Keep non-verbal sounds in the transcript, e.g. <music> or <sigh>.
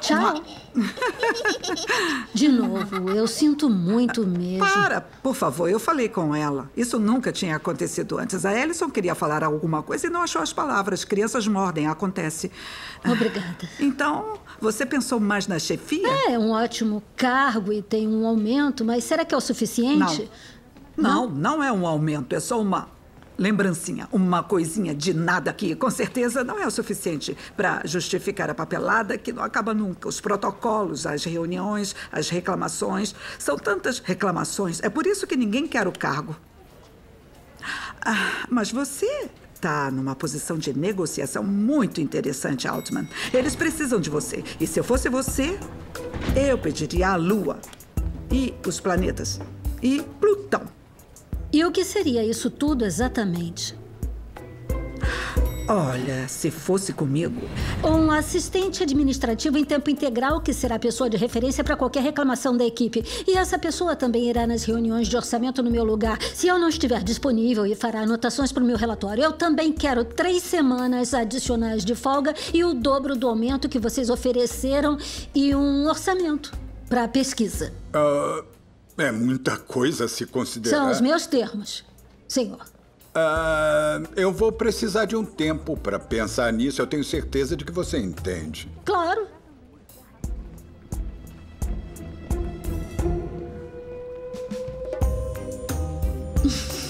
Tchau. <laughs> De novo, eu sinto muito mesmo. Para, por favor, eu falei com ela. Isso nunca tinha acontecido antes. A Ellison queria falar alguma coisa e não achou as palavras. Crianças mordem, acontece. Obrigada. <laughs> Então, você pensou mais na chefia? É, um ótimo cargo e tem um aumento, mas será que é o suficiente? Não, não, não é um aumento, é só uma lembrancinha, uma coisinha de nada que com certeza não é o suficiente para justificar a papelada que não acaba nunca. Os protocolos, as reuniões, as reclamações. São tantas reclamações. É por isso que ninguém quer o cargo. Ah, mas você está numa posição de negociação muito interessante, Altman. Eles precisam de você. E se eu fosse você, eu pediria a Lua e os planetas e Plutão. E o que seria isso tudo exatamente? Olha, se fosse comigo. Um assistente administrativo em tempo integral que será a pessoa de referência para qualquer reclamação da equipe. E essa pessoa também irá nas reuniões de orçamento no meu lugar. Se eu não estiver disponível e fará anotações para o meu relatório. Eu também quero três semanas adicionais de folga e o dobro do aumento que vocês ofereceram e um orçamento para pesquisa. Uh, é muita coisa a se considerar. São os meus termos, senhor. Ah, eu vou precisar de um tempo para pensar nisso. Eu tenho certeza de que você entende. Claro. <laughs>